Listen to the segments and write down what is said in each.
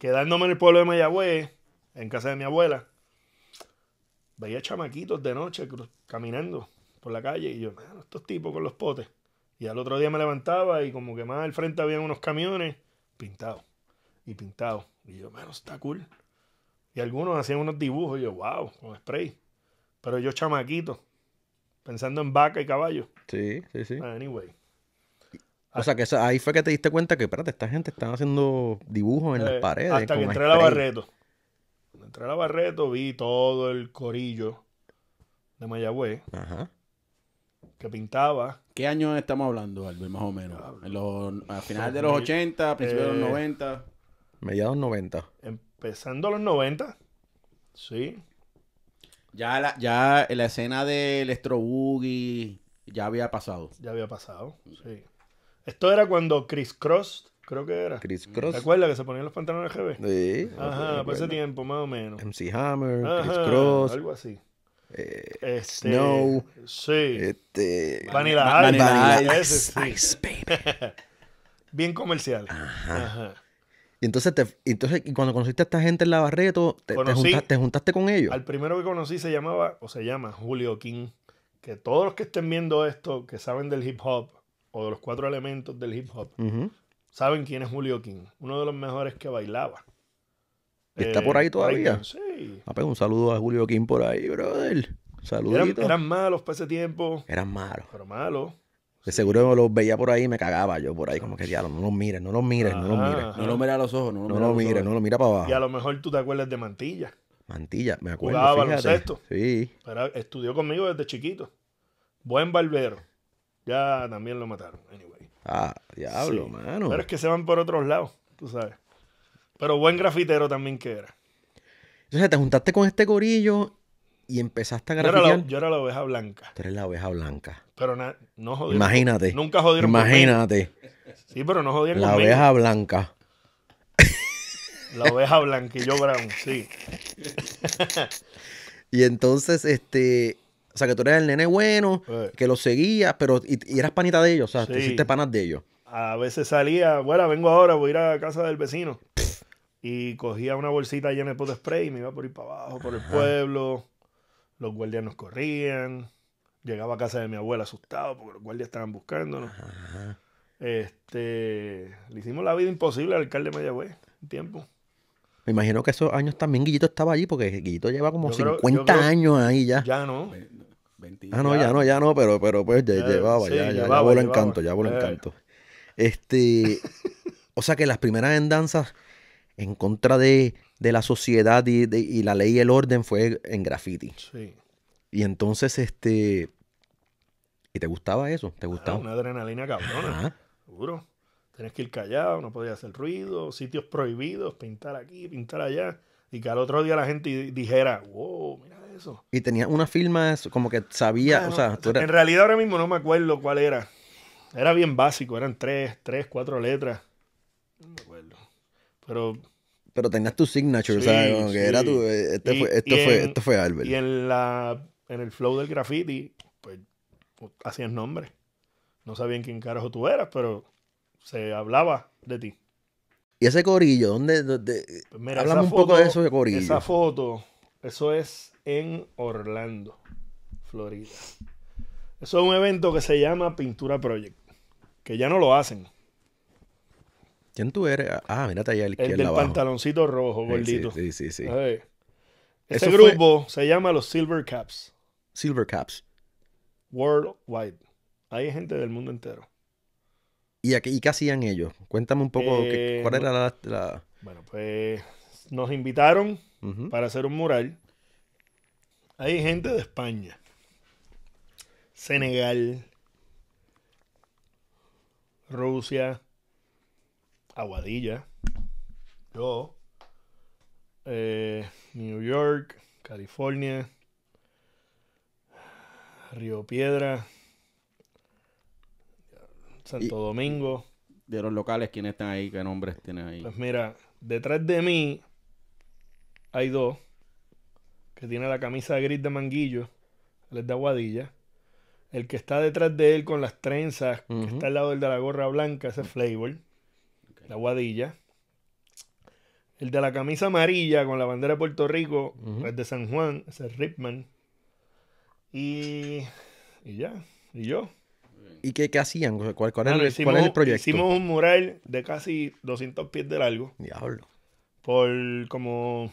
Quedándome en el pueblo de Mayagüez, en casa de mi abuela, veía chamaquitos de noche caminando por la calle y yo, "Mano, estos tipos con los potes. Y al otro día me levantaba y como que más al frente habían unos camiones pintados y pintados. Y yo, mano, está cool. Y algunos hacían unos dibujos y yo, wow, con spray. Pero yo chamaquito, pensando en vaca y caballo. Sí, sí, sí. Anyway. O sea, que esa- ahí fue que te diste cuenta que, espérate, esta gente está haciendo dibujos en Eh, las paredes. Hasta que entré a la. Barreto. Cuando entré a la Barreto vi todo el corillo de Mayagüez Ajá. que pintaba. ¿Qué año estamos hablando, Albert, más o menos? En los, a finales de los mil, 80, principios de eh, los 90. Mediados 90. Empezando los 90. Sí. Ya la, ya la escena del Electro Boogie ya había pasado. Ya había pasado. Sí. Esto era cuando Chris Cross, creo que era. Chris ¿Te Cross. acuerdas que se ponían los pantalones GB? Sí. Ajá, por ese tiempo, más o menos. MC Hammer, Chris Ajá, Cross, Algo así. eh, Este, Snow, Sí. este, Vanilla Ice. Vanilla sí. Ice, baby. Bien comercial. Ajá. Y entonces, te, y entonces y cuando conociste a esta gente en la Barreto, te, te te juntaste con ellos. Al primero que conocí se llamaba, o se llama, Julio King. Que todos los que estén viendo esto, que saben del hip hop, o de los cuatro elementos del hip hop, saben quién es Julio King. Uno de los mejores que bailaba. ¿Y está por ahí todavía? breakdance, Sí. Ah, pues un saludo a Julio King por ahí, brother. Eran, Saludito. eran malos para ese tiempo, Eran malos. pero malos. De seguro los veía por ahí y me cagaba yo por ahí, como que diablo, no los mires, no los mires, no los mires. No lo mira a los ojos, no lo No lo los mires, no lo mira para abajo. Y a lo mejor tú te acuerdas de Mantilla. Mantilla, me acuerdo. Jugaba baloncesto. Sí. Pero estudió conmigo desde chiquito. Buen barbero. Ya también lo mataron. Anyway. Ah, diablo, Sí. mano. Pero es que se van por otros lados, tú sabes. Pero buen grafitero también que era. Entonces te juntaste con este corillo y empezaste a Yo era, grafitear. la, yo era la oveja blanca. Tú eres la oveja blanca. Pero na- no jodieron. Imagínate. Nunca jodieron. Imagínate. Sí, pero no jodieron La conmigo. oveja blanca. La oveja blanca y yo brown, sí. Y entonces, este. O sea, que tú eres el nene bueno, Pues, que lo seguías, pero. Y, y eras panita de ellos, o sea, te Sí. hiciste panas de ellos. a veces salía, bueno, vengo ahora, voy a ir a casa del vecino. Y cogía una bolsita llena de pot spray y me iba por ir para abajo, por el pueblo. Los guardias nos corrían. Llegaba a casa de mi abuela asustado porque los guardias estaban buscándonos. Ajá. Este, le hicimos la vida imposible al alcalde de Mayagüez un tiempo. Me imagino que esos años también Guillito estaba allí, porque Guillito lleva como Yo creo- 50 yo creo- años ahí ya. Ya no. Ve- 20 Ah, no, ya no, ya no, pero, pero pues ya Ya, llevaba, sí, ya, ya, ya voló encanto, ya voló Eh. encanto. Este, o sea que las primeras endanzas en contra de, de la sociedad y, de- y la ley y el orden fue en graffiti. Sí. Y entonces, este, ¿y te gustaba eso? ¿Te Ah, gustaba? una adrenalina cabrona. Ajá. Seguro. Tenías que ir callado, no podías hacer ruido, sitios prohibidos, pintar aquí, pintar allá. Y que al otro día la gente di- dijera, wow, mira eso. Y tenía una firma como que sabía, Bueno, o sea, tú eras- En realidad ahora mismo no me acuerdo cuál era. Era bien básico, eran tres, tres, cuatro letras. No me acuerdo. Pero pero tenías tu signature, Sí, ¿sabes? Como que era tu, eh, este Y- fue, esto fue, esto fue Albert. Y en la en el flow del graffiti, pues hacían nombre. No sabían quién carajo tú eras, pero se hablaba de ti. Y ese corillo, ¿dónde? dónde- Pues mira, Háblame esa un poco de eso de corillo. Esa foto, eso es en Orlando, Florida. Eso es un evento que se llama Pintura Project, que ya no lo hacen. ¿Quién tú eres? Ah, mírate allá El izquierda del abajo. pantaloncito rojo, gordito. Sí, sí, sí. sí. Ese Eso fue- grupo se llama los Silver Caps, Silver Caps. Worldwide. Hay gente del mundo entero. ¿Y, aquí, ¿Y qué hacían ellos? Cuéntame un poco, qué- Eh, ¿cuál era la... la- Bueno, pues nos invitaron para hacer un mural. Hay gente de España, Senegal, Rusia, Aguadilla, yo, eh, New York, California, Río Piedra, Santo Y- Domingo. De los locales, ¿quiénes están ahí? ¿Qué nombres tienes ahí? Pues mira, detrás de mí hay dos que tiene la camisa gris de manguillo, él es de Aguadilla. El que está detrás de él con las trenzas, que está al lado del de la gorra blanca, ese es Flavor, de Aguadilla. El de la camisa amarilla con la bandera de Puerto Rico Ujú. es de San Juan, ese es Ripman. Y, y ya, y yo. ¿Y qué, qué hacían? ¿Cuál, cuál, era el, cuál era el proyecto? hicimos un mural de casi 200 pies de largo Diablo. por como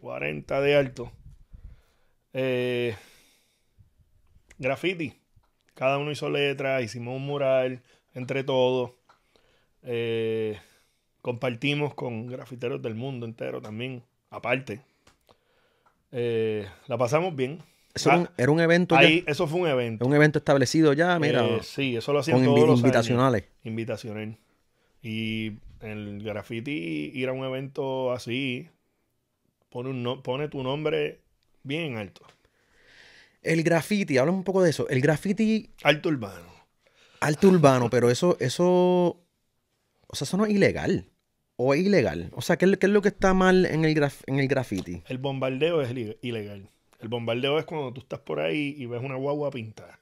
40 de alto. Eh, graffiti. Cada uno hizo letras, hicimos un mural entre todos. Eh, compartimos con grafiteros del mundo entero también, aparte. Eh, la pasamos bien. Eso era, Ah, un, era un evento ya- eso fue un evento. un evento establecido ya, mira, Eh, sí, eso lo hacían con todos invi- los años. invitacionales. Invitacional. Y el graffiti, ir a un evento así, pone, un no- pone tu nombre bien alto. El graffiti, háblame un poco de eso. El graffiti Alto urbano. arte urbano, pero eso, eso, o sea, eso no es ilegal. O es ilegal. O sea, ¿qué, es- qué es lo que está mal en el, graf- en el graffiti? El bombardeo es ilegal. El bombardeo es cuando tú estás por ahí y ves una guagua pintada.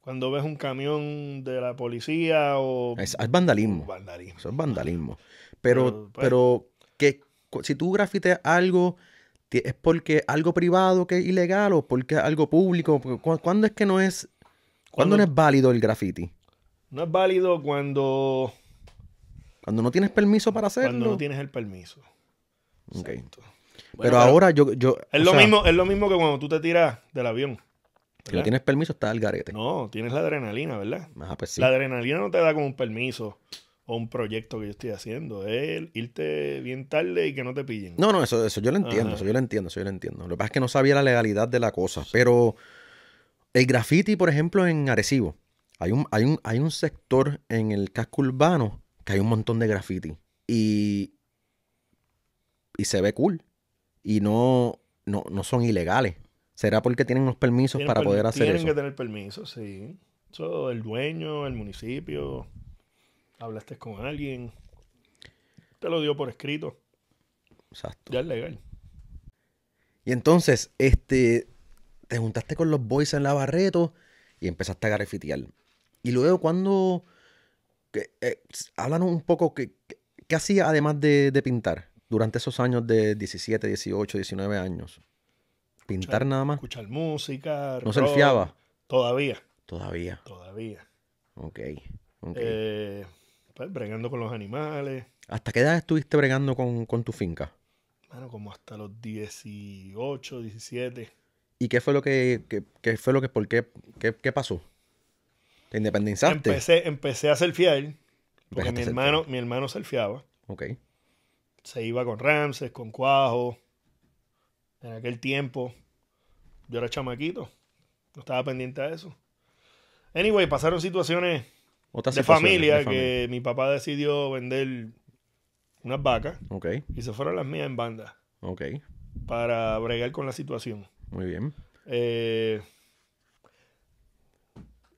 Cuando ves un camión de la policía o... Es, es vandalismo. vandalismo. Eso es vandalismo. Pero, Pero, pues- pero que si tú grafiteas algo, ¿es porque algo privado que es ilegal o porque es algo público? ¿Cuándo es que no es, cuándo Cuando- no es válido el graffiti? No es válido cuando, Cuando no tienes permiso para hacerlo. cuando no tienes el permiso. Ok. Exacto. Bueno, pero ahora yo, yo Es lo, sea, mismo, es lo mismo que cuando tú te tiras del avión. Si no tienes permiso, está al garete. No, tienes la adrenalina, ¿verdad? Ajá, pues sí. La adrenalina no te da como un permiso o un proyecto que yo estoy haciendo. Es irte bien tarde y que no te pillen. No, no, eso, eso yo lo entiendo, Ajá. eso yo lo entiendo, eso yo lo entiendo. Lo que pasa es que no sabía la legalidad de la cosa. Pero el graffiti, por ejemplo, en Arecibo, hay un, hay un, hay un sector en el casco urbano que hay un montón de graffiti. Y, y se ve cool. Y no, no, no son ilegales. ¿Será porque tienen unos permisos Tienen para per- poder hacer Tienen eso? que tener permiso, sí. Eso, el dueño, el municipio, hablaste con alguien, te lo dio por escrito, Exacto. ya es legal. Y entonces, este, te juntaste con los boys en la Barreto y empezaste a grafitear. Y luego, cuando, que, eh, háblanos un poco, ¿qué, qué, hacías además de, de pintar durante esos años de 17, 18, 19 años? ¿Pintar Escuchar- nada más? Escuchar música. ¿No rock, surfeaba? Todavía, Todavía. todavía. Ok. ok. Eh, pues, bregando con los animales. ¿Hasta qué edad estuviste bregando con, con tu finca? Bueno, como hasta los 18, 17. ¿Y qué fue lo que, que- qué fue lo que, por qué, qué, qué pasó? ¿Te independizaste? Empecé, empecé a surfear, porque mi hermano, mi hermano. Ok. Se iba con Ramses, con Cuajo. En aquel tiempo, yo era chamaquito. No estaba pendiente a eso. Anyway, pasaron situaciones de familia de familia. que mi papá decidió vender unas vacas y se fueron las mías en banda ok. para bregar con la situación. Muy bien. Eh,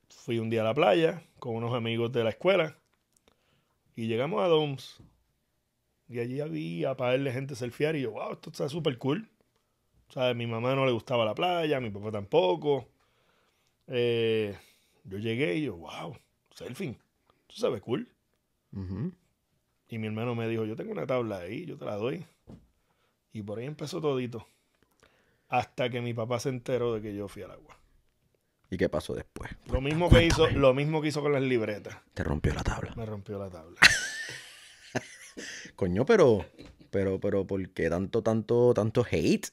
fui un día a la playa con unos amigos de la escuela y llegamos a Doms. Y allí había para verle gente surfear y yo, wow, esto está súper cool. O sea, a mi mamá no le gustaba la playa, a mi papá tampoco. Eh, yo llegué y yo, wow, surfing, esto se ve cool. Y mi hermano me dijo, yo tengo una tabla ahí, yo te la doy. Y por ahí empezó todito. Hasta que mi papá se enteró de que yo fui al agua. ¿Y qué pasó después? Lo mismo que hizo, lo mismo que hizo con las libretas. Te rompió la tabla. Me rompió la tabla. Coño, pero, pero, pero, ¿por qué tanto, tanto, tanto hate?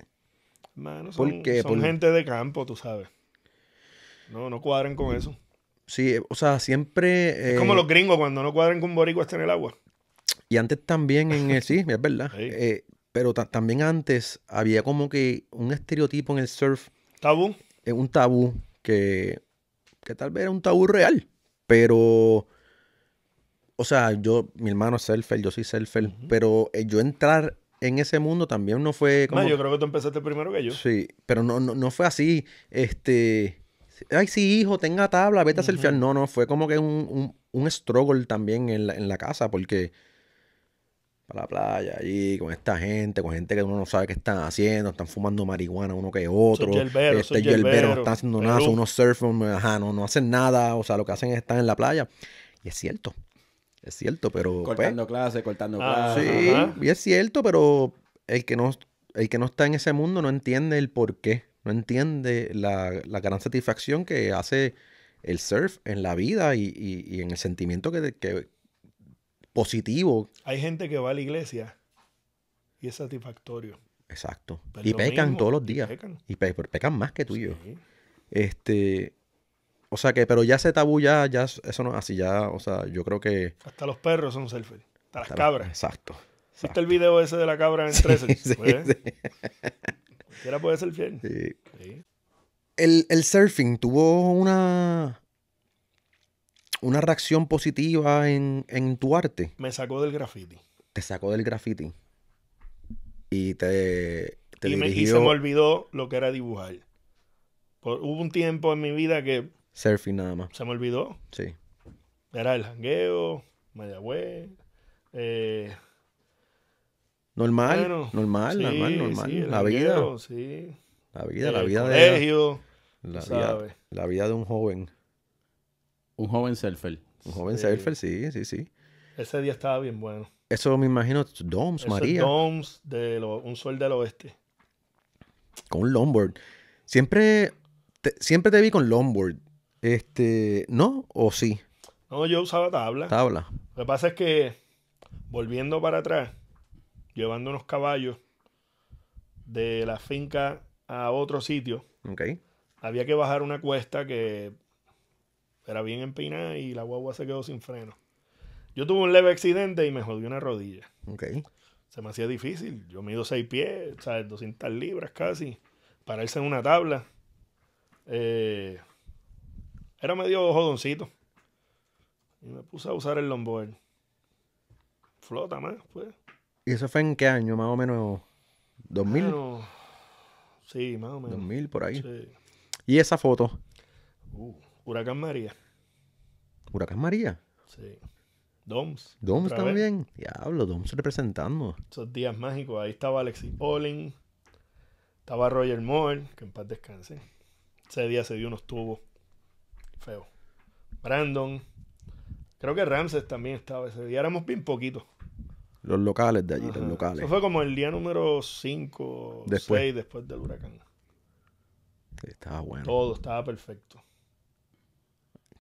Mano, ¿Por son, qué? son Por- gente de campo, tú sabes. No, no cuadran con eso. Sí, o sea, siempre. Es como eh, los gringos cuando no cuadran con un boricua está en el agua. Y antes también en el. Sí, es verdad. Sí. Eh, pero ta- también antes había como que un estereotipo en el surf, Tabú. eh, un tabú que, que tal vez era un tabú real. Pero. O sea, yo, mi hermano es surfer, yo soy surfer, pero eh, yo entrar en ese mundo también no fue como. No, yo creo que tú empezaste primero que yo. Sí, pero no, no, no fue así, este, ay, sí, hijo, tenga tabla, vete a Ujú. surfear. No, no, fue como que un, un, un struggle también en la, en la casa, porque para la playa, allí, con esta gente, con gente que uno no sabe qué están haciendo, están fumando marihuana uno que otro, yerberos, este, esos yerberos, no están haciendo nada, son unos surfers, ajá, no, no hacen nada, o sea, lo que hacen es estar en la playa. Y es cierto, Es cierto, pero. pues, Cortando clases, cortando Ah, clases. sí, Ajá. y es cierto, pero el que no, el que no está en ese mundo no entiende el por qué. No entiende la, la gran satisfacción que hace el surf en la vida y, y- y en el sentimiento que, que positivo. Hay gente que va a la iglesia y es satisfactorio. Exacto. Pues y pecan mismo, todos los y días. pecan. Y pe- pero pecan más que tú y yo. Este. O sea que, pero ya ese tabú ya, ya, eso no así, ya, o sea, yo creo que. Hasta los perros son selfies. Hasta las cabras. Exacto. ¿Viste el video ese de la cabra en 13? Sí, Pues, sí, Cualquiera puede ser fiel. sí. El, el surfing tuvo una. Una reacción positiva en, en tu arte. Me sacó del graffiti. Te sacó del graffiti. Y te, te Y, me- y se me olvidó lo que era dibujar. Por- hubo un tiempo en mi vida que surfing nada más. se me olvidó. Sí. Era el jangueo, Mayagüez. Eh, Normal, bueno, normal, sí, normal, normal. sí, la vida, sí. la vida, la el vida de colegio, la vida, la vida de un joven. Un joven surfer. Un joven Sí. surfer, sí, sí, sí. Ese día estaba bien bueno. Eso me imagino, Doms, Eso María, Doms de lo- un sol del oeste. con un longboard. Siempre te, siempre te vi con longboard. Este, ¿no? ¿O sí? No, yo usaba tabla. Tabla. Lo que pasa es que, volviendo para atrás, llevando unos caballos de la finca a otro sitio, había que bajar una cuesta que era bien empinada y la guagua se quedó sin freno. Yo tuve un leve accidente y me jodió una rodilla. Ok. Se me hacía difícil. Yo mido 6 pies, ¿sabes? 200 libras casi. Pararse en una tabla. Eh, era medio jodoncito. Y me puse a usar el longboard. Flota más, pues. ¿Y eso fue en qué año? Más o menos 2000, Bueno, sí, más o menos. 2000 por ahí. Sí. ¿Y esa foto? Uh, Huracán María. Huracán María. Sí. Doms. Doms otra vez. también. Diablo, Doms representando. Esos días mágicos. Ahí estaba Alexis Pauling. Estaba Roger Moore, que en paz descanse. Ese día se dio unos tubos. Feo. Brandon. Creo que Ramses también estaba ese día. Éramos bien poquitos. Los locales de allí, Ajá. los locales. Eso fue como el día número 5, Después. 6 después del huracán. Estaba bueno. Todo estaba perfecto.